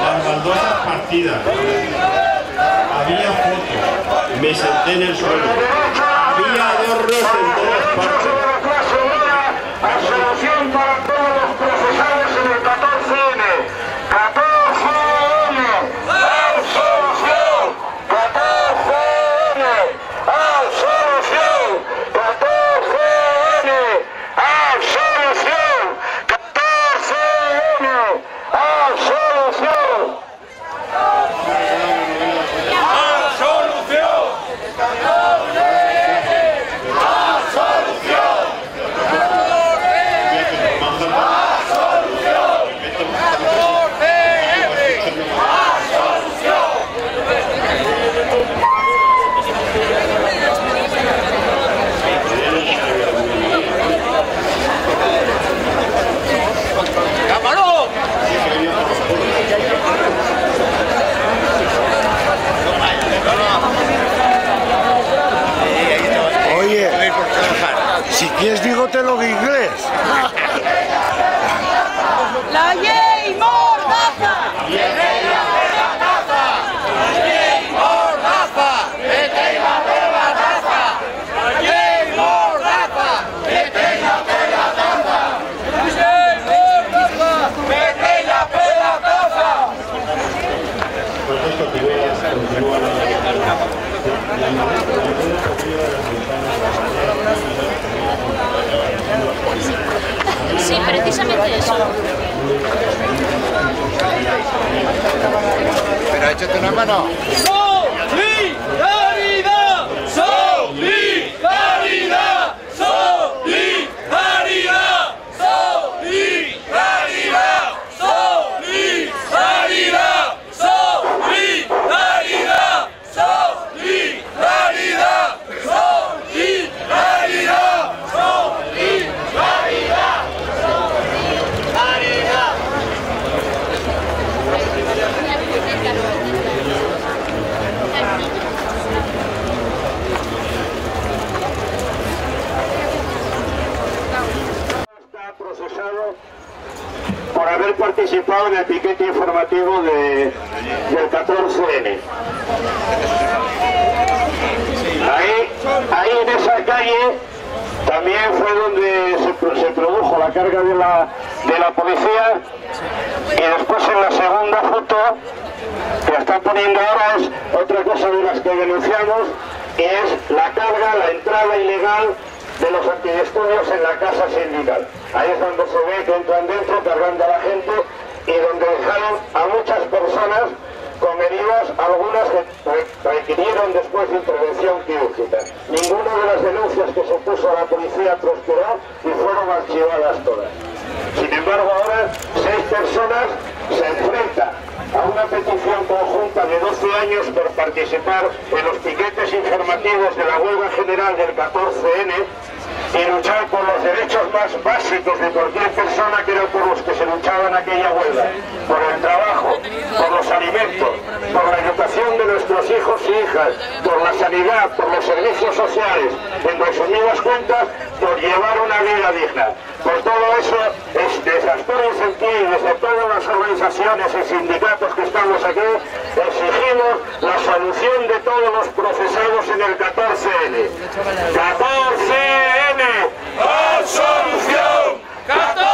las baldosas partidas, había fotos, me senté en el suelo, había adornos en todas partes. La solución para todos los procesados en el 14M, 14M, ¡Al solución! 14M, ¡Al solución! 14M, ¡Al Bigote los inglés. ¡La yey, 初めてでしょ。狙いの。Haber participado en el piquete informativo de, del 14N. Ahí, ahí en esa calle también fue donde se, pro- se produjo la carga de la, de la policía y después en la segunda foto que están poniendo ahora es otra cosa de las que denunciamos y es la carga, la entrada ilegal de los antidisturbios en la casa sindical. Ahí es donde se ve que entran dentro cargando a la gente y donde dejaron a muchas personas con heridas, algunas que re- requirieron después de intervención quirúrgica. Ninguna de las denuncias que se puso a la policía prosperó y fueron archivadas todas. Sin embargo, ahora seis personas se enfrentan a una petición conjunta de 12 años por participar en los piquetes informativos de la huelga general del 14N y luchar por los derechos más básicos de cualquier persona que eran por los que se luchaba en aquella huelga, por el trabajo, por los alimentos, por la educación de nuestros hijos y hijas, por la sanidad, por los servicios sociales, en resumidas cuentas, por llevar una vida digna. Por todo eso, es desde Asturias en desde todas las organizaciones y sindicatos que estamos aquí, exigimos la solución de todos los procesados en el 14N. 14N. ¡Absolución! ¡14!